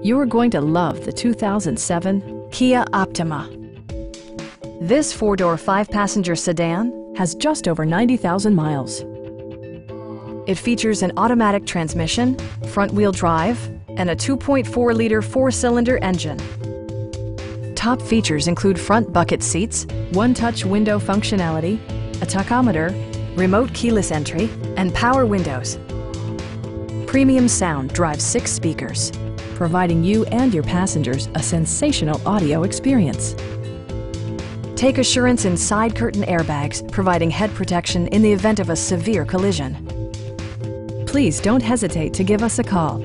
You're going to love the 2007 Kia Optima. This four-door, five-passenger sedan has just over 90,000 miles. It features an automatic transmission, front-wheel drive, and a 2.4-liter four-cylinder engine. Top features include front bucket seats, one-touch window functionality, a tachometer, remote keyless entry, and power windows. Premium sound drives six speakers, providing you and your passengers a sensational audio experience. Take assurance in side curtain airbags, providing head protection in the event of a severe collision. Please don't hesitate to give us a call.